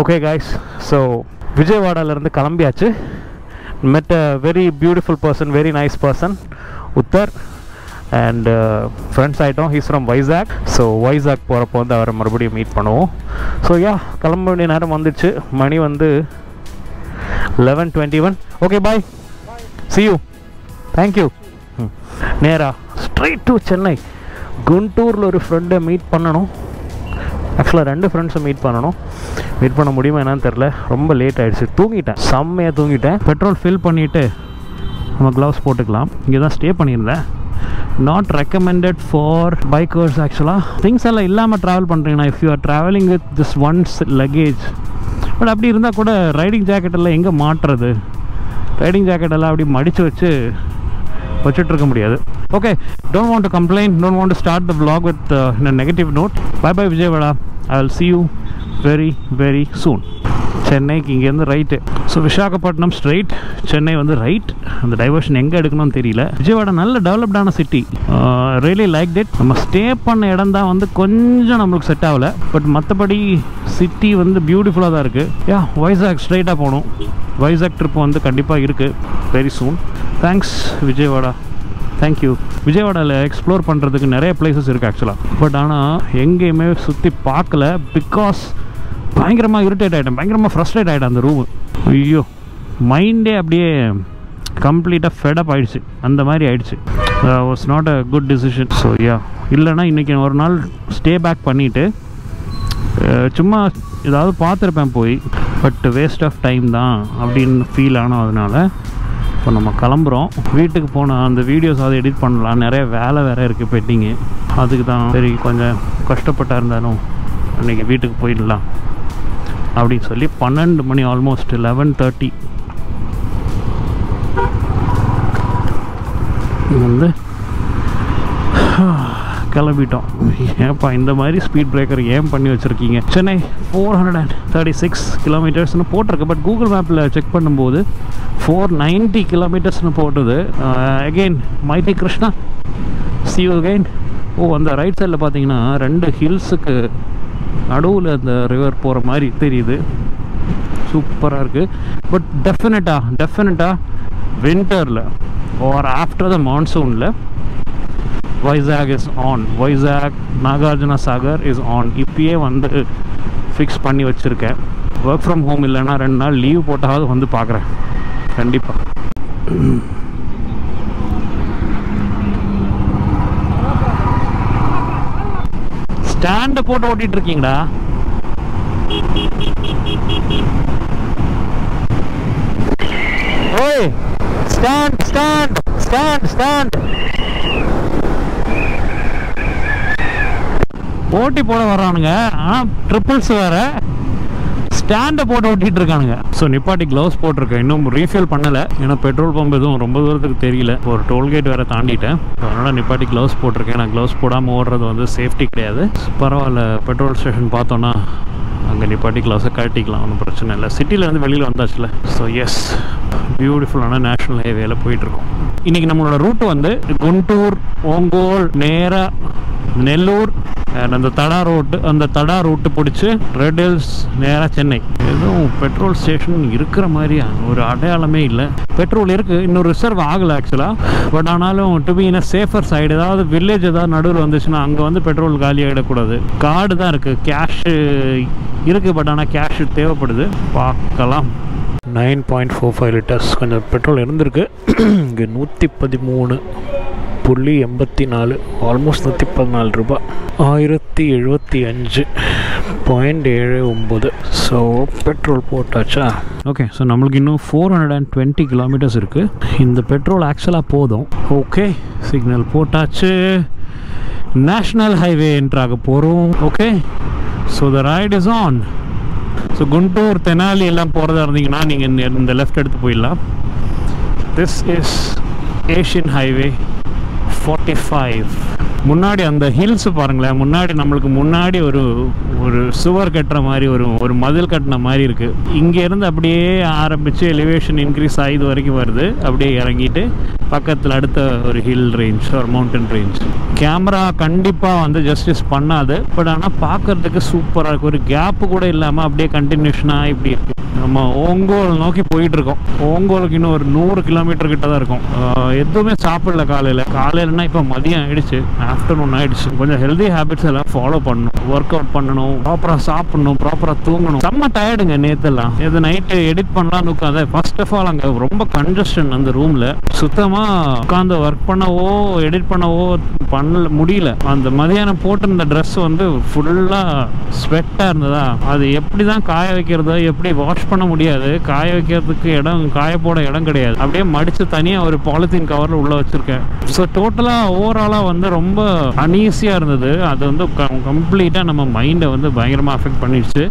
Okay guys so விஜயவாடாலேருந்து கிளம்பியாச்சு. Met a very beautiful person very nice person other and friends ஆகிட்டோம் he's from Vizag so Vizag போகிறப்போ வந்து அவரை மறுபடியும் மீட் பண்ணுவோம். ஸோ யா கிளம்ப வேண்டிய நேரம் வந்துச்சு. மணி வந்து eleven twenty one okay bye see you thank you நேரா ஸ்ட்ரைட் டு சென்னை குண்டூரில் ஒரு ஃப்ரெண்டை மீட் பண்ணணும். ஆக்சுவலாக ரெண்டு ஃப்ரெண்ட்ஸை மீட் பண்ணணும். மீட் பண்ண முடியுமா என்னன்னு தெரில ரொம்ப லேட் ஆகிடுச்சு தூங்கிட்டேன். செம்மையாக தூங்கிட்டேன். பெட்ரோல் ஃபில் பண்ணிவிட்டு நம்ம க்ளவுஸ் போட்டுக்கலாம். இங்கே தான் ஸ்டே பண்ணியிருந்தேன். நாட் ரெக்கமெண்டட் ஃபார் பைக்கர்ஸ் ஆக்சுவலாக திங்ஸ் எல்லாம் இல்லாமல் ட்ராவல் பண்ணுறீங்கன்னா if you are travelling with this once luggage but அப்படி இருந்தால் கூட ரைடிங் ஜாக்கெட் எல்லாம் எங்கே மாட்டுறது? ரைடிங் ஜாக்கெட் எல்லாம் அப்படி மடித்து வச்சு வச்சுட்ருக்க முடியாது. Okay don't want to complaint don't want to start the vlog with in negative note bye bye Vijayawada I will see you very very soon சென்னைக்கு இங்கேருந்து right so Visakhapatnam straight Chennai வந்து right அந்த diversion எங்கே எடுக்கணும்னு தெரியல. விஜயவாடா நல்ல டெவலப்டான city really like that நம்ம ஸ்டே பண்ண இடம் தான் வந்து கொஞ்சம் நம்மளுக்கு செட் ஆகலை. பட் மற்றபடி சிட்டி வந்து பியூட்டிஃபுல்லாக தான் இருக்குது யா வைசாக் ஸ்ட்ரைட்டாக போகணும். வைசாக் ட்ரிப் வந்து கண்டிப்பாக இருக்குது very soon thanks Vijayawada thank you விஜயவாடாவில் explore பண்ணுறதுக்கு நிறைய பிளேசஸ் இருக்குது ஆக்சுவலாக பட் ஆனால் எங்கேயுமே சுற்றி பார்க்கல பிகாஸ் பயங்கரமாக இரிட்டேட் ஆகிட்டேன் பயங்கரமாக ஃப்ரஸ்ட்ரேட் ஆகிட்டேன் அந்த ரூமு ஐயோ மைண்டே அப்படியே கம்ப்ளீட்டாக ஃபெடப் ஆகிடுச்சு அந்த மாதிரி ஆயிடுச்சு. Was not a good decision so yeah இல்லைன்னா இன்றைக்கி ஒரு நாள் ஸ்டே பேக் பண்ணிவிட்டு சும்மா ஏதாவது பார்த்துருப்பேன் போய். பட் வேஸ்ட் ஆஃப் டைம் தான் அப்படின்னு ஃபீல் ஆனோம் அதனால் இப்போ நம்ம கிளம்புறோம். வீட்டுக்கு போன அந்த வீடியோஸ் அதை எடிட் பண்ணலாம். நிறைய வேலை வேறு இருக்குது பெட்டிங்கு அதுக்கு தான் சரி கொஞ்சம் கஷ்டப்பட்டா இருந்தாலும் இன்றைக்கி வீட்டுக்கு போயிடலாம். அப்படின்னு சொல்லி பன்னெண்டு மணி ஆல்மோஸ்ட் லெவன் தேர்ட்டி கிளம்பிட்டோம். ஏன்ப்பா இந்த மாதிரி ஸ்பீட் பிரேக்கர் ஏன் பண்ணி வச்சுருக்கீங்க? Chennai four hundred and thirty six கிலோமீட்டர்ஸ்னு போட்டிருக்கு பட் கூகுள் மேப்பில் செக் பண்ணும்போது ஃபோர் நைன்ட்டி கிலோமீட்டர்ஸ்னு போட்டுது. Again mighty Krishna see again oh அந்த ரைட் சைடில் பார்த்தீங்கன்னா ரெண்டு ஹில்ஸுக்கு நடுவில் அந்த ரிவர் போகிற மாதிரி தெரியுது. சூப்பராக இருக்குது பட் டெஃபினட்டாக டெஃபினட்டாக வின்டரில் or after the மான்சூனில் Vizag is on Vizag Nagarjuna Sagar is on இப்பயே வந்து ஃபிக்ஸ் பண்ணி வச்சுருக்கேன். ஒர்க் ஃப்ரம் ஹோம் இல்லைன்னா ரெண்டு நாள் லீவ் போட்டாவது வந்து பார்க்குறேன். கண்டிப்பாக ஸ்டாண்டை போட்டு ஓட்டிட்டு இருக்கீங்களா? ஓய் ஸ்டாண்ட் ஸ்டாண்ட் ஸ்டாண்ட் ஸ்டாண்ட் போட்டி போட வர்றானுங்க. ஆனால் ட்ரிபிள்ஸ் வேற. ஸ்டாண்டை போட்டு ஓட்டிட்டு இருக்கானுங்க. ஸோ நிப்பாட்டி க்ளவுஸ் போட்டிருக்கேன். இன்னும் ரீஃபில் பண்ணலை. ஏன்னா பெட்ரோல் பம்ப் எதுவும் ரொம்ப தூரத்துக்கு தெரியல. ஒரு டோல்கேட் வேறு தாண்டிட்டேன். அதனால் நிப்பாட்டி க்ளவுஸ் போட்டிருக்கேன். நான் க்ளவுஸ் போடாமல் ஓடுறது வந்து சேஃப்டி கிடையாது. பரவாயில்ல பெட்ரோல் ஸ்டேஷன் பார்த்தோன்னா அங்கே நிப்பாட்டி க்ளவுஸை கட்டிக்கலாம் ஒன்றும் பிரச்சனை இல்லை. சிட்டிலேருந்து வெளியில் வந்தாச்சுல. ஸோ எஸ் பியூட்டிஃபுல்லான நேஷ்னல் ஹைவேல போயிட்டுருக்கோம் இன்றைக்கி நம்மளோட ரூட்டு வந்து குண்டூர் ஓங்கோல் நேராக நெல்லூர் அண்ட் அந்த தடா ரோட்டு அந்த தடா ரூட்டு பிடிச்சி ரெட் ஹில்ஸ் நேராக சென்னை. எதுவும் பெட்ரோல் ஸ்டேஷன் இருக்கிற மாதிரியா ஒரு அடையாளமே இல்லை. பெட்ரோல் இருக்குது இன்னும் ரிசர்வ் ஆகலை ஆக்சுவலாக பட் ஆனாலும் to be in safer side ஏதாவது வில்லேஜ் ஏதாவது நடுவில் வந்துச்சுன்னா அங்கே வந்து பெட்ரோல் காலி ஆகிடக்கூடாது கார்டு தான் இருக்குது கேஷு இருக்குது பட் ஆனால் கேஷு தேவைப்படுது. பார்க்கலாம். Nine point four five litres கொஞ்சம் பெட்ரோல் இருந்திருக்கு. இங்கே நூற்றி பதிமூணு. புள்ளி எண்பத்தி நாலு ஆல்மோஸ்ட் நூற்றி பதினாலு ரூபாய் ஆயிரத்தி எழுபத்தி அஞ்சு பாயிண்ட் ஏழு ஒம்பது ஸோ பெட்ரோல் போட்டாச்சா? ஓகே ஸோ நம்மளுக்கு இன்னும் four hundred and twenty kilometres இருக்குது இந்த பெட்ரோல் ஆக்சுவலாக போதும். ஓகே சிக்னல் போட்டாச்சு. நேஷ்னல் ஹைவே என்றாக போகிறோம் okay so the right is on so Guntur Tenali எல்லாம் போகிறதா இருந்தீங்கன்னா நீங்கள் இந்த லெஃப்ட் எடுத்து போயிடலாம். திஸ் இஸ் ஏஷியன் ஹைவே 45 முன்னாடி அந்த ஹில்ஸ் பாருங்களேன் முன்னாடி நம்மளுக்கு முன்னாடி ஒரு ஒரு சுவர் கட்டுற மாதிரி ஒரு ஒரு மதில் கட்டின மாதிரி இருக்குது இங்கேருந்து அப்படியே ஆரம்பித்து எலிவேஷன் இன்க்ரீஸ் ஆகி இது வரைக்கும் வருது. அப்படியே இறங்கிட்டு பக்கத்தில் அடுத்த ஒரு ஹில் ரேஞ்ச் ஒரு மவுண்டன் ரேஞ்ச் கேமரா கண்டிப்பாக வந்து ஜஸ்டிஸ் பண்ணாது. பட் ஆனால் பார்க்கறதுக்கு சூப்பராக இருக்குது ஒரு கேப்பு கூட இல்லாமல் அப்படியே கண்டினியூஷனாக இப்படி இருக்கு. நம்ம ஓங்கோல் நோக்கி போயிட்டு இருக்கோம் ஓங்கோலுக்கு இன்னும் ஒரு நூறு கிலோமீட்டர் கிட்ட தான் இருக்கும். எதுவுமே சாப்பிடல காலையில். காலையிலனா இப்போ மதியம் ஆயிடுச்சு. ஆஃப்டர்நூன் ஆயிடுச்சு. கொஞ்சம் ஹெல்தி ஹேபிட்ஸ் எல்லாம் ஃபாலோ பண்ணணும். ஒர்க் அவுட் பண்ணணும் ப்ராப்பராக சாப்பிடணும். ப்ராப்பராக தூங்கணும். செம்ம டயர்டுங்க நேத்தெல்லாம். இது நைட்டு எடிட் பண்ணலாம்னு உட்காந்து ஃபர்ஸ்ட் ஆஃப் ஆல் அங்கே ரொம்ப கன்ஜஸ்டன் அந்த ரூமில் சுத்தமாக உட்காந்து ஒர்க் பண்ணவோ எடிட் பண்ணவோ பண்ணல முடியல. அந்த மதியானம் போட்டிருந்த ட்ரெஸ் வந்து ஃபுல்லாக ஸ்வெட்டாக இருந்ததா? அது எப்படி தான் காய வைக்கிறதோ எப்படி வாஷ் பண்ண முடியாது. காய வைக்கிறதுக்கு இடம் காய போட இடம் கிடையாது. அப்படியே மடித்து தனியாக ஒரு பாலித்தீன் கவரில் உள்ளே வச்சுருக்கேன். ஸோ டோட்டலாக ஓவராலாக வந்து ரொம்ப அன்ஈஸியாக இருந்தது. அது வந்து கம்ப்ளீட்டாக நம்ம மைண்டை வந்து பயங்கரமாக அஃபெக்ட் பண்ணிடுச்சு.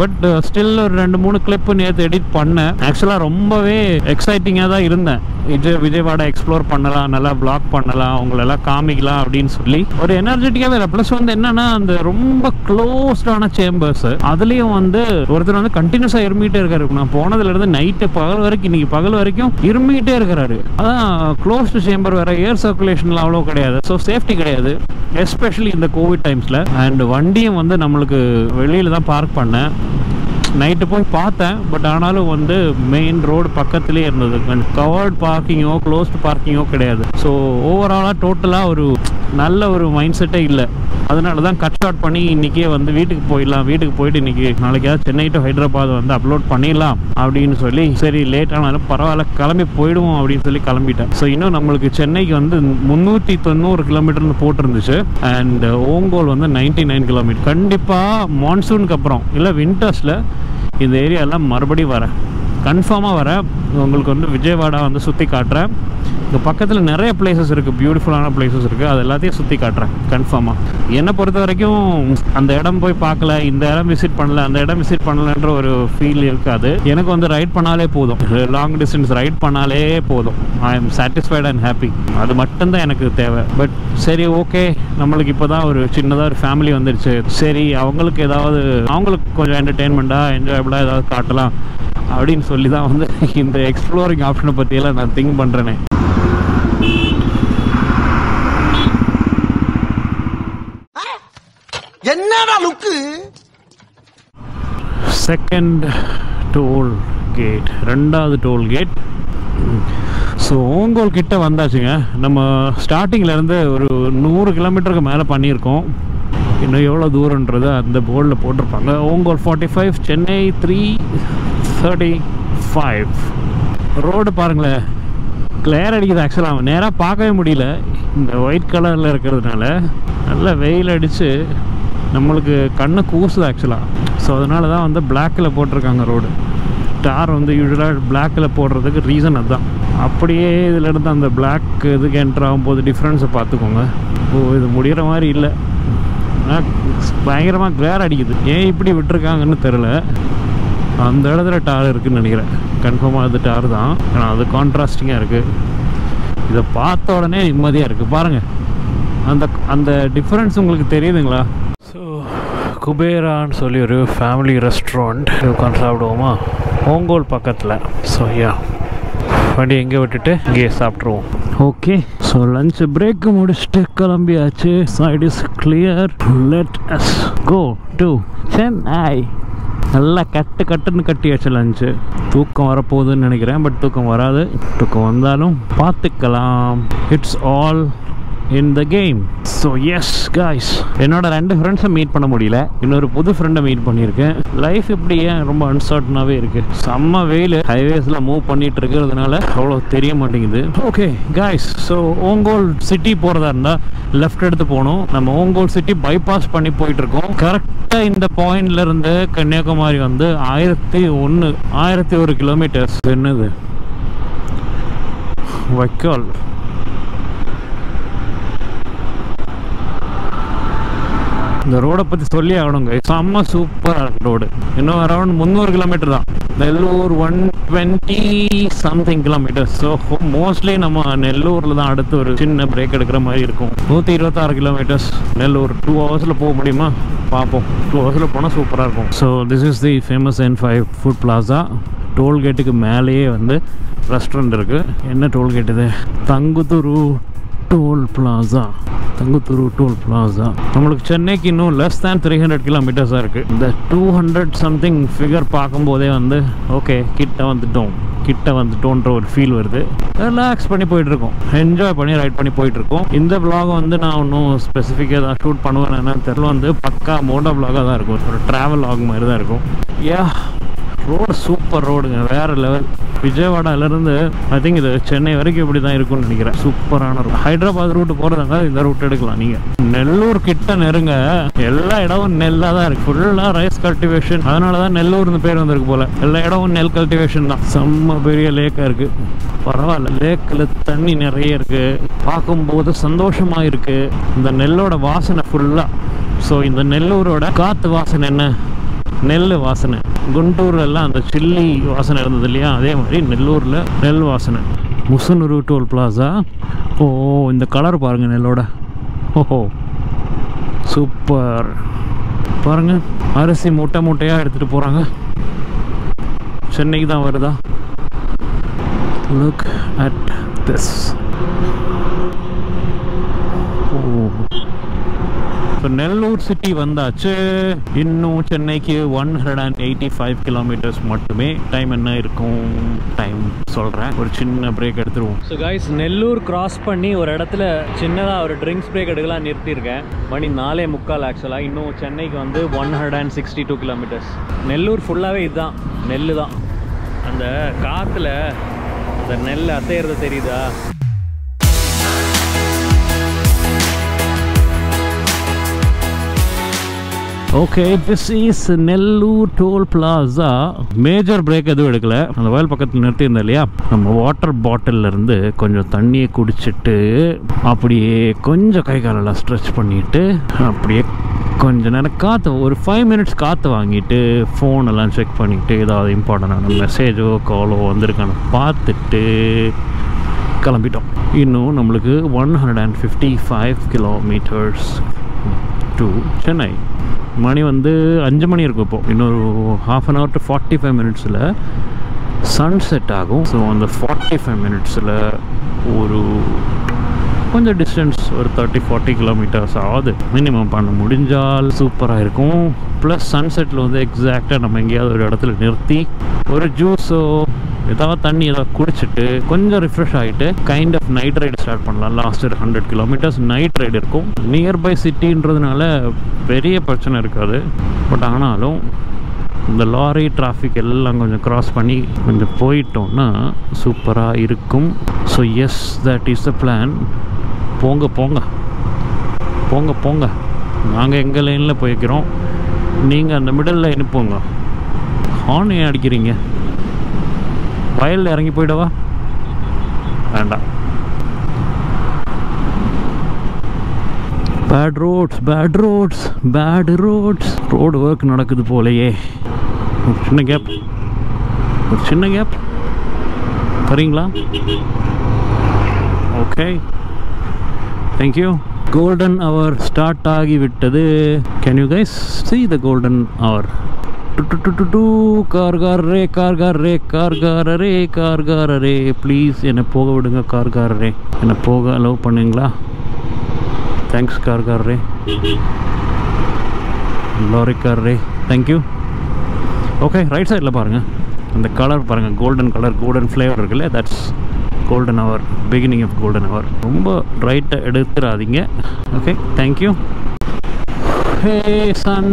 பட் ஸ்டில் ஒரு ரெண்டு மூணு கிளிப்பு நேற்று எடிட் பண்ணேன். ஆக்சுவலாக ரொம்பவே எக்ஸைட்டிங்காக தான் இருந்தேன். விஜய் விஜயவாடா எக்ஸ்ப்ளோர் பண்ணலாம் நல்லா பிளாக் பண்ணலாம் அவங்களெல்லாம் காமிக்கலாம் அப்படின்னு சொல்லி. ஒரு எனர்ஜெட்டிக்காகவே இல்லை. ப்ளஸ் வந்து என்னன்னா அந்த ரொம்ப க்ளோஸ்டான சேம்பர்ஸ் அதுலேயும் வந்து ஒருத்தர் வந்து கண்டினியூஸாக இருமிகிட்டே இருக்காரு. நான் போனதுல இருந்து நைட்டு பகல் வரைக்கும் இன்னைக்கு பகல் வரைக்கும் இருமிக்கிட்டே இருக்கிறாரு. அதான் க்ளோஸ்டு சேம்பர் வேற ஏர் சர்க்குலேஷன்ல அவ்வளோ கிடையாது. ஸோ சேஃப்டி கிடையாது. எஸ்பெஷலி இந்த கோவிட் டைம்ஸில் அண்ட் வண்டியும் வந்து நம்மளுக்கு வெளியில தான் பார்க் பண்ணேன். நைட்டு போய் பார்த்தேன் பட் ஆனாலும் வந்து மெயின் ரோடு பக்கத்துலேயே இருந்தது. கவர்ட் பார்க்கிங்கோ க்ளோஸ்டு பார்க்கிங்கோ கிடையாது. ஸோ ஓவராலாக டோட்டலாக ஒரு நல்ல ஒரு மைண்ட் செட்டே இல்லை. அதனால தான் கட் ஷார்ட் பண்ணி இன்றைக்கே வந்து வீட்டுக்கு போயிடலாம். வீட்டுக்கு போயிட்டு இன்றைக்கி நாளைக்காவது சென்னை டு ஹைதராபாத் வந்து அப்லோட் பண்ணிடலாம் அப்படின்னு சொல்லி சரி லேட் ஆனாலும் பரவாயில்ல கிளம்பி போயிடுவோம் அப்படின்னு சொல்லி கிளம்பிட்டேன். ஸோ இன்னும் நம்மளுக்கு சென்னைக்கு வந்து முந்நூற்றி தொண்ணூறு கிலோமீட்டர்னு போட்டிருந்துச்சு. அண்ட் ஓங்கோல் வந்து நைன்டி நைன் கிலோமீட்டர் கண்டிப்பாக மான்சூனுக்கு அப்புறம் இல்லை வின்டர்ஸில் இந்த ஏரியாலாம் மறுபடியும் வரேன் கன்ஃபார்மாக வரேன் உங்களுக்கு வந்து விஜயவாடா வந்து சுற்றி காட்டுறேன். இங்கே பக்கத்தில் நிறைய பிளேசஸ் இருக்குது பியூட்டிஃபுல்லான பிளேசஸ் இருக்குது அது எல்லாத்தையும் சுற்றி காட்டுறேன். கன்ஃபார்மாக என்னை பொறுத்த வரைக்கும் அந்த இடம் போய் பார்க்கல இந்த இடம் விசிட் பண்ணல அந்த இடம் விசிட் பண்ணலன்ற ஒரு ஃபீல் இருக்காது. எனக்கு வந்து ரைட் பண்ணாலே போதும். லாங் டிஸ்டன்ஸ் ரைட் பண்ணாலே போதும். I am satisfied and happy அது மட்டும்தான் எனக்கு தேவை. பட் சரி ஓகே நம்மளுக்கு இப்போ தான் ஒரு சின்னதாக ஒரு ஃபேமிலி வந்துருச்சு. சரி அவங்களுக்கு ஏதாவது அவங்களுக்கு கொஞ்சம் என்டர்டெயின்மெண்ட்டாக என்ஜாயபிளாக ஏதாவது காட்டலாம் அப்படின்னு சொல்லி தான் வந்து இந்த எக்ஸ்ப்ளோரிங் ஆப்ஷனை பற்றியெல்லாம் நான் திங்க் பண்ணுறேனே என்னடா லுக்கு? செகண்ட் டோல் கேட் ரெண்டாவது டோல் கேட் ஸோ ஓங்கோல் கிட்ட வந்தாச்சுங்க. நம்ம ஸ்டார்டிங்லேருந்து ஒரு நூறு கிலோமீட்டருக்கு மேலே பண்ணியிருக்கோம். இன்னும் எவ்வளோ தூரன்றது அந்த போர்டில் போட்டிருப்பாங்க. Ongole forty five Chennai three thirty five road பாருங்களேன். கிளியர் அடிக்குது ஆக்சுவலாக நேராக பார்க்கவே முடியல. இந்த ஒயிட் கலரில் இருக்கிறதுனால. நல்லா வெயில் அடித்து நம்மளுக்கு கண்ணை கூசுது ஆக்சுவலாக ஸோ அதனால தான் வந்து பிளாக்கில் போட்டிருக்காங்க ரோடு டார் வந்து யூஸ்வலாக பிளாக்கில் போடுறதுக்கு ரீசன் அதுதான். அப்படியே இதில் இருந்து அந்த பிளாக் இதுக்கு என்ட்ரு ஆகும்போது டிஃப்ரென்ஸை பார்த்துக்கோங்க. ஓ இது முடிகிற மாதிரி இல்லை. ஆனால் பயங்கரமாக கிளேர் அடிக்குது. ஏன் இப்படி விட்டுருக்காங்கன்னு தெரில அந்த இடத்துல டார் இருக்குதுன்னு நினைக்கிறேன். கன்ஃபார்மாக அது டார் தான். ஆனால் அது கான்ட்ராஸ்டிங்காக இருக்குது இதை பார்த்த உடனே நிம்மதியாக இருக்குது பாருங்கள் அந்த அந்த டிஃப்ரென்ஸ் உங்களுக்கு தெரியுதுங்களா? குபேரான்னு சொல்லி ஒரு ஃபேமிலி ரெஸ்டாரண்ட் உட்காந்து சாப்பிடுவோமா? ஓங்கோல் பக்கத்தில். ஸோ யா வண்டி எங்கே விட்டுட்டு இங்கேயே சாப்பிட்ருவோம் ஓகே ஸோ லஞ்ச் பிரேக் முடிச்சுட்டு கிளம்பியாச்சு. Side is clear let us go to Chennai நல்லா கட்டு கட்டுன்னு கட்டியாச்சு லஞ்சு தூக்கம் வரப்போகுதுன்னு நினைக்கிறேன் பட் தூக்கம் வராது. தூக்கம் வந்தாலும் பார்த்துக்கலாம். It's all in the game so yes guys என்னோட ரெண்டு ஃப்ரெண்ட்ஸை மீட் பண்ண முடியல. இன்னொரு புது ஃப்ரெண்டை மீட் பண்ணியிருக்கேன். லைஃப் இப்படி ஏன் ரொம்ப அன்சர்டனாகவே இருக்கு? செம்ம வெயில். ஹைவேஸில் மூவ் பண்ணிட்டு இருக்கிறதுனால அவ்வளோ தெரிய மாட்டேங்குது. Okay guys so Ongole city போகிறதா இருந்தால் லெஃப்ட் எடுத்து போகணும். நம்ம ஓங்கோல் சிட்டி பைபாஸ் பண்ணி போயிட்டு இருக்கோம் கரெக்டாக இந்த பாயிண்ட்ல இருந்து கன்னியாகுமரி வந்து ஆயிரத்தி ஒன்று ஆயிரத்தி ஒரு கிலோமீட்டர்ஸ் என்னது? வைக்கால். இந்த ரோடை பற்றி சொல்லி ஆகணுங்க. செம்ம சூப்பராக இருக்கு ரோடு. இன்னும் அரௌண்ட் முந்நூறு கிலோமீட்டர் தான். Nellore one twenty something kilometre so mostly நம்ம நெல்லூரில் தான் அடுத்து ஒரு சின்ன பிரேக் எடுக்கிற மாதிரி இருக்கும். நூற்றி இருபத்தாறு கிலோமீட்டர்ஸ் நெல்லூர் டூ ஹவர்ஸில் போக முடியுமா? பார்ப்போம். டூ ஹவர்ஸில் போனால் சூப்பராக இருக்கும். So this is the famous N five food plaza டோல்கேட்டுக்கு மேலேயே வந்து ரெஸ்டாரண்ட் இருக்குது என்ன டோல்கேட் இது? Tangutur toll plaza Tangutur toll plaza. நம்மளுக்கு சென்னைக்கு இன்னும் லெஸ் தேன் த்ரீ ஹண்ட்ரட் கிலோமீட்டர்ஸாக இருக்குது இந்த டூ ஹண்ட்ரட் சம்திங் ஃபிகர் பார்க்கும்போதே வந்து ஓகே கிட்ட வந்துட்டோம் கிட்ட வந்துட்டோன்ற ஒரு ஃபீல் வருது. ரிலாக்ஸ் பண்ணி போயிட்டு இருக்கோம் என்ஜாய் பண்ணி ரைட் பண்ணி போயிட்டு இருக்கோம் இந்த vlog வந்து நான் இன்னும் ஸ்பெசிஃபிக்காக தான் ஷூட் பண்ணுவேன் என்னன்னு தெரியல. வந்து பக்கா மோட்டோ vlog-ஆ தான் இருக்கும். ஒரு ட்ராவல் ஆகும் மாதிரி தான் இருக்கும். ஏ ரோடு சூப்பர் ரோடுங்க வேற லெவல் விஜயவாடாலேருந்து ஐ திங்க் இது சென்னை வரைக்கும் இப்படி தான் இருக்கும்னு நினைக்கிறேன். சூப்பரான ரோட் ஹைதராபாத் ரூட்டு போகிறதாங்க இந்த ரூட் எடுக்கலாம் நீங்கள் நெல்லூர் கிட்ட நெருங்க. எல்லா இடமும் நெல்லாக தான் இருக்கு. ஃபுல்லாக ரைஸ் கல்டிவேஷன் அதனால தான் நெல்லூர்னு பேர் வந்திருக்கு போல. எல்லா இடமும் நெல் கல்டிவேஷன் தான். செம்ம பெரிய லேக்காக இருக்கு. பரவாயில்ல. லேக்கில் தண்ணி நிறைய இருக்கு. பார்க்கும்போது சந்தோஷமா இருக்கு. இந்த நெல்லோட வாசனை ஃபுல்லாக ஸோ இந்த நெல்லூரோட காற்று வாசனை என்ன? நெல் வாசனை. குண்டூர்லாம் அந்த சில்லி வாசனை இருந்தது இல்லையா? அதே மாதிரி நெல்லூரில் நெல் வாசனை. முசனூர் டோல் பிளாசா? ஓ இந்த கலர் பாருங்கள் நெல்லோட. ஓஹோ சூப்பர். பாருங்க அரிசி மூட்டை மூட்டையாக எடுத்துகிட்டு போகிறாங்க சென்னைக்கு தான் வருதா? லுக் அட் திஸ் ஓ இப்போ நெல்லூர் சிட்டி வந்தாச்சு. இன்னும் சென்னைக்கு one hundred and eighty five kilometres மட்டுமே டைம் என்ன இருக்கும்? டைம் சொல்கிறேன் ஒரு சின்ன பிரேக் எடுத்துருவோம். ஸோ கைஸ் நெல்லூர் கிராஸ் பண்ணி ஒரு இடத்துல சின்னதாக ஒரு ட்ரிங்க்ஸ் பிரேக் எடுக்கலாம் நிறுத்தியிருக்கேன். மணி நாலே முக்கால் ஆக்சுவலாக இன்னும் சென்னைக்கு வந்து one hundred and sixty two kilometres Nellore ஃபுல்லாகவே இதுதான். நெல் தான். அந்த காற்றுல அந்த நெல் அசையிறது தெரியுதா? Okay this is Nellore toll plaza major break எதுவும் எடுக்கல. அந்த வயல் பக்கத்தில் நிறுத்தியிருந்தோம் இல்லையா? நம்ம வாட்டர் பாட்டிலேருந்து கொஞ்சம் தண்ணியை குடிச்சிட்டு அப்படியே கொஞ்சம் கை காலெல்லாம் ஸ்ட்ரெச் பண்ணிட்டு அப்படியே கொஞ்ச நேரம் காற்று ஒரு ஃபைவ் மினிட்ஸ் காற்று வாங்கிட்டு ஃபோனெல்லாம் செக் பண்ணிவிட்டு ஏதாவது இம்பார்ட்டண்டான மெசேஜோ காலோ வந்திருக்கான்னு பார்த்துட்டு கிளம்பிட்டோம். இன்னும் நம்மளுக்கு one hundred and fifty five kilometres to Chennai மணி வந்து அஞ்சு மணி இருக்கும் இப்போது இன்னொரு half an hour to forty five மினிட்ஸில் சன் செட் ஆகும். ஸோ அந்த ஃபார்ட்டி ஃபைவ் மினிட்ஸில் ஒரு கொஞ்சம் டிஸ்டன்ஸ் ஒரு தேர்ட்டி ஃபார்ட்டி கிலோமீட்டர்ஸ் ஆகுது மினிமம் பண்ண முடிஞ்சால் சூப்பராக இருக்கும். ப்ளஸ் சன்செட்டில் வந்து எக்ஸாக்டாக நம்ம எங்கேயாவது ஒரு இடத்துல நிறுத்தி ஒரு ஜூஸோ ஏதாவது தண்ணி ஏதாவது குடிச்சிட்டு கொஞ்சம் ரிஃப்ரெஷ் ஆகிட்டு kind of night ride start பண்ணலாம். லாஸ்ட் ஒரு ஹண்ட்ரட் கிலோமீட்டர்ஸ் நைட் ரைடு இருக்கும். நியர்பை சிட்டின்றதுனால பெரிய பிரச்சனை இருக்காது. பட் ஆனாலும் இந்த லாரி டிராஃபிக் எல்லாம் கொஞ்சம் க்ராஸ் பண்ணி கொஞ்சம் போயிட்டோம்னா சூப்பராக இருக்கும். So yes that is the plan போங்க போங்க. போங்க போங்க. நாங்கள் எங்கள் லைனில் போய்க்கிறோம் நீங்கள் அந்த மிடலில் அனுப்புங்க ஹார்ன் ஏன் அடிக்கிறீங்க. வயலில் இறங்கி போயிடவா? வேண்டாம். Bad roads bad roads bad roads road work நடக்குது போலையே. ஒரு சின்ன கேப் ஒரு சின்ன கேப் சரிங்களா? Okay thank you golden hour start ஆகிவிட்டது can you guys see the golden hour to கார்காரரே கார்காரரே கார்காரரே கார்காரரே. ப்ளீஸ் என்னை போக விடுங்க கார்காரரே. என்னை போக அலோவ் பண்ணுங்களா தேங்க்ஸ் கார்காரரே. லாரிக்காரரே தேங்க்யூ ஓகே ரைட் சைடில் பாருங்கள் அந்த கலர் பாருங்கள் கோல்டன் கலர் கோல்டன் ஃப்ளேவர் இருக்குல்ல that's golden hour beginning of golden hour ரொம்ப ரைட்டை எடுத்துடாதீங்க okay thank you hey sun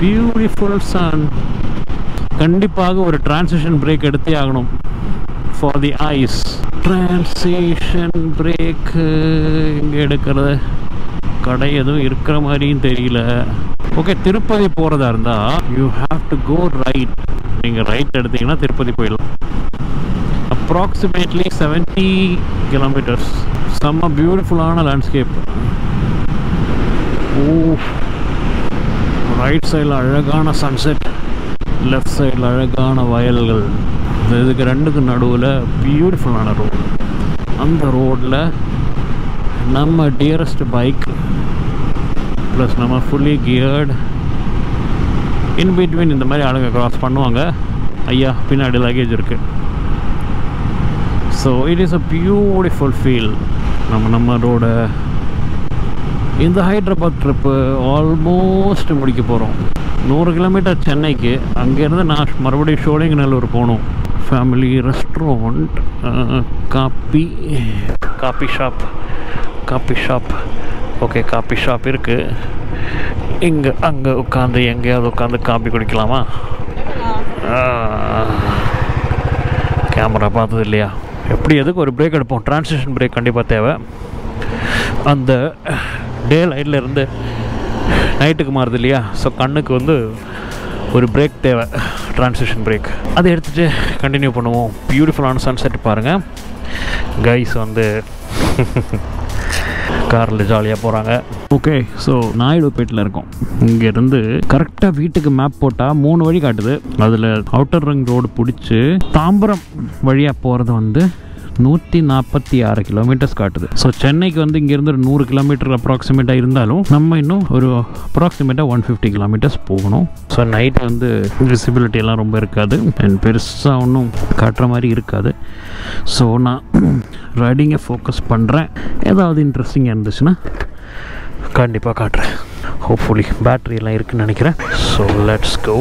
beautiful sun கண்டிப்பாக ஒரு டிரான்சிஷன் பிரேக் எடுத்தே ஆகணும். For the eyes transition break இங்கே எடுக்கிறது? கடை எதுவும் இருக்கிற மாதிரியும் தெரியல. ஓகே திருப்பதி போகிறதா இருந்தால் you have to go right நீங்கள் ரைட் எடுத்தீங்கன்னா திருப்பதி போயிடலாம். அப்ராக்சிமேட்லி செவன்ட்டி கிலோமீட்டர்ஸ் செம்ம பியூட்டிஃபுல்லான லேண்ட்ஸ்கேப் ஓ ரைட் சைடில் அழகான சன்செட் லெஃப்ட் சைடில் அழகான வயல்கள். இதுக்கு ரெண்டுக்கு நடுவில் பியூட்டிஃபுல்லான ரோடு அந்த ரோட்டில் நம்ம டியரஸ்ட் பைக் ப்ளஸ் நம்ம ஃபுல்லி கியர்டு இன் பிட்வீன் இந்த மாதிரி ஆளுங்க க்ராஸ் பண்ணுவாங்க. ஐயா பின்னாடி லக்கேஜ் இருக்குது so it is a beautiful feel நம்ம நம்ம ரோட இந்த ஹைதராபாத் ட்ரிப்பு ஆல்மோஸ்ட் முடிக்க போகிறோம் நூறு கிலோமீட்டர் சென்னைக்கு. அங்கேருந்து நான் மறுபடியும் ஷோலிங்கநல்லூர் போகணும். Family restaurant coffee coffee shop coffee shop okay coffee shop இருக்குது இங்கே அங்கே உட்காந்து எங்கேயாவது உட்காந்து காப்பி குடிக்கலாமா? கேமரா பார்த்தது இல்லையா? எப்படி எதுக்கு ஒரு பிரேக் எடுப்போம்? டிரான்சிஷன் பிரேக் கண்டிப்பாக தேவை. அந்த டே லைட்டில் இருந்து நைட்டுக்கு மாறுது இல்லையா? ஸோ கண்ணுக்கு வந்து ஒரு பிரேக் தேவை. டிரான்சிஷன் பிரேக் அதை எடுத்துகிட்டு கண்டினியூ பண்ணுவோம். பியூட்டிஃபுல்லான சன்செட் பாருங்கள் கைஸ் வந்து காரில் ஜாலியாக போகிறாங்க ஓகே ஸோ நாயுடுபேட்டில் இருக்கோம். இங்கேருந்து கரெக்டாக வீட்டுக்கு மேப் போட்டால் மூணு வழி காட்டுது. அதில் அவுட்டர் ரிங் ரோடு பிடிச்சி தாம்பரம் வழியாக போகிறது வந்து நூற்றி நாற்பத்தி ஆறு கிலோமீட்டர்ஸ் காட்டுது. ஸோ சென்னைக்கு வந்து இங்கேருந்து ஒரு நூறு கிலோமீட்டர் அப்ராக்சிமேட்டாக இருந்தாலும் நம்ம இன்னும் ஒரு அப்ராக்சிமேட்டாக ஒன் ஃபிஃப்டி கிலோமீட்டர்ஸ் போகணும். ஸோ நைட் வந்து விசிபிலிட்டி எல்லாம் ரொம்ப இருக்காது. அண்ட் பெருசாக ஒன்றும் காட்டுற மாதிரி இருக்காது. ஸோ நான் ரைடிங்கை ஃபோக்கஸ் பண்ணுறேன் ஏதாவது இன்ட்ரெஸ்டிங்காக இருந்துச்சுன்னா கண்டிப்பாக காட்டுறேன். ஹோப்ஃபுல்லி பேட்ரி எல்லாம் இருக்குன்னு நினைக்கிறேன். So let's go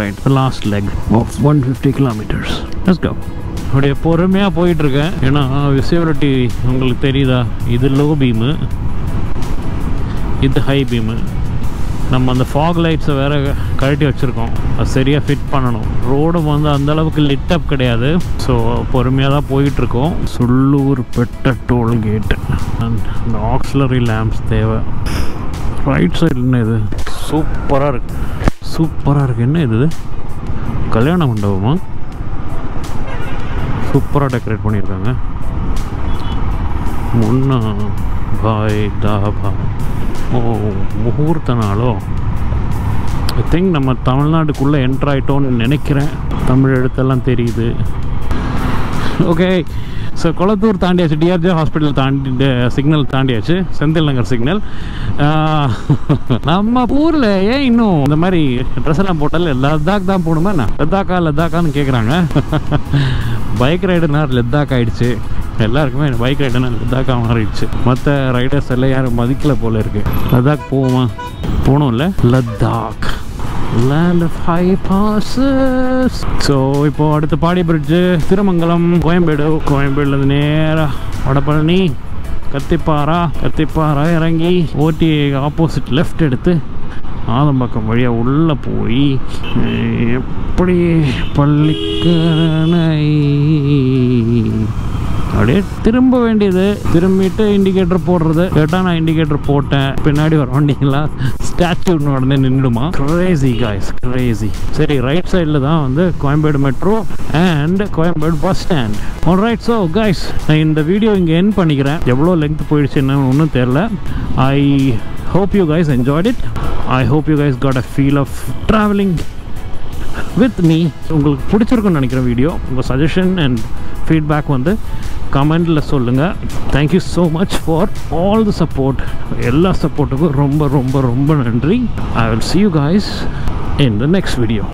right last leg of one fifty kilometres let's go அப்படியே பொறுமையாக போயிட்டுருக்கேன். ஏன்னா விசிபிலிட்டி உங்களுக்கு தெரியுதா? இது லோ பீமு இது ஹை பீமு நம்ம அந்த ஃபாக் லைட்ஸை வேறு கழட்டி வச்சுருக்கோம். அது சரியாக ஃபிட் பண்ணணும். ரோடும் வந்து அந்தளவுக்கு லிட்டப் லிட் அப் கிடையாது. ஸோ பொறுமையாக தான் போயிட்டுருக்கோம். சுள்ளூர் பெட்ட டோல்கேட்டு அந்த ஆக்சிலரி லேம்ப்ஸ் தேவை. ரைட் சைடு என்ன இது? சூப்பராக இருக்கு. சூப்பராக இருக்குது என்ன இது? கல்யாண மண்டபமா? சூப்பராக டெக்கரேட் பண்ணியிருக்காங்க. முன்னா பாய் தாபா ஓ முகூர்த்த நாளோ ஐ திங்க் நம்ம தமிழ்நாட்டுக்குள்ளே என்ட்ராயிட்டோன்னு நினைக்கிறேன். தமிழ் எழுத்தெல்லாம் தெரியுது. ஓகே ஸோ கொளத்தூர் தாண்டியாச்சு. டிஆர்ஜே ஹாஸ்பிட்டல் தாண்டி சிக்னல் தாண்டியாச்சு. செந்தில் நகர் சிக்னல் நம்ம ஊரில் ஏன் இன்னும் இந்த மாதிரி ட்ரெஸ் எல்லாம் போட்டால லத்தாக் தான் போகணுமா என்ன? லத்தாக்கா லத்தாக்கான்னு கேட்குறாங்க பைக் ரைடுனா லத்தாக் ஆகிடுச்சு எல்லாருக்குமே பைக் ரைடுனா லத்தாக்கா மாறிடுச்சு. மற்ற ரைடர்ஸ் எல்லாம் யாரும் மதிக்கல போல இருக்கு. லத்தாக் போவோமா? போகணும்ல Ladakh land of high passes so இப்போ அடுத்த பாடி பிரிட்ஜு திருமங்கலம் கோயம்பேடு. கோயம்பேடுலேருந்து நேராக வடபழனி கத்திப்பாரா கத்திப்பாரா இறங்கி ஓட்டி ஆப்போசிட் லெஃப்ட் எடுத்து ஆலம்பாக்கம் வழியாக உள்ளே போய் எப்படி பள்ளிக்கரணை. அப்படியே திரும்ப வேண்டியது. திரும்பிட்டு இண்டிகேட்டர் போடுறது. கேட்டால் நான் இண்டிகேட்டர் போட்டேன். பின்னாடி வர வண்டிங்களா ஸ்டாச்சு உடனே நின்றுடுமா கிரேசி காய்ஸ் கிரேசி சரி ரைட் சைடில் தான் வந்து Koyambedu metro and Koyambedu bus stand all right so guys நான் இந்த வீடியோ இங்கே என் பண்ணிக்கிறேன். எவ்வளோ லெங்க் போயிடுச்சு என்னன்னு ஒன்றும் தெரில I hope you guys enjoyed it I hope you guys got a feel of travelling with me உங்களுக்கு பிடிச்சிருக்குன்னு நினைக்கிறேன் வீடியோ உங்கள் சஜஷன் அண்ட் ஃபீட்பேக் வந்து கமெண்டில் சொல்லுங்கள் thank you so much for all the support எல்லா சப்போர்ட்டுக்கும் ரொம்ப ரொம்ப ரொம்ப நன்றி. I will see you guys in the next video